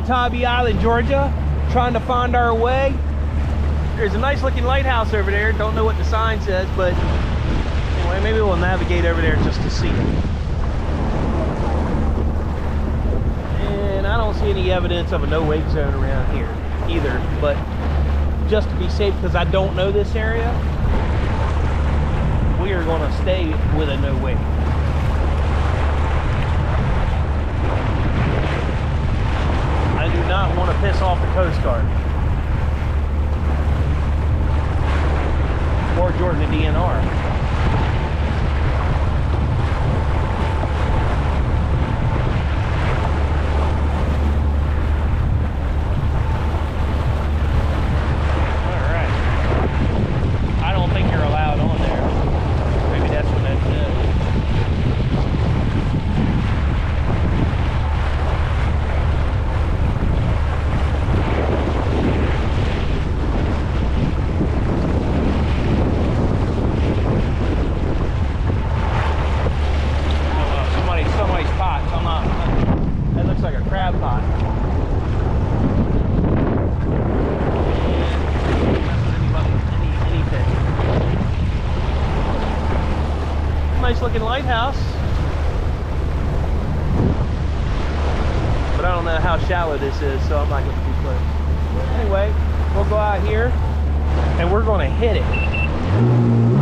Tybee Island, Georgia, trying to find our way. There's a nice looking lighthouse over there. Don't know what the sign says, but anyway, maybe we'll navigate over there just to see it. And I don't see any evidence of a no wake zone around here either, but just to be safe, because I don't know this area, we are going to stay with a no not want to piss off the Coast Guard. Or Georgia DNR. Nice looking lighthouse. But I don't know how shallow this is, so I'm not going to be close. Anyway, we'll go out here and we're going to hit it.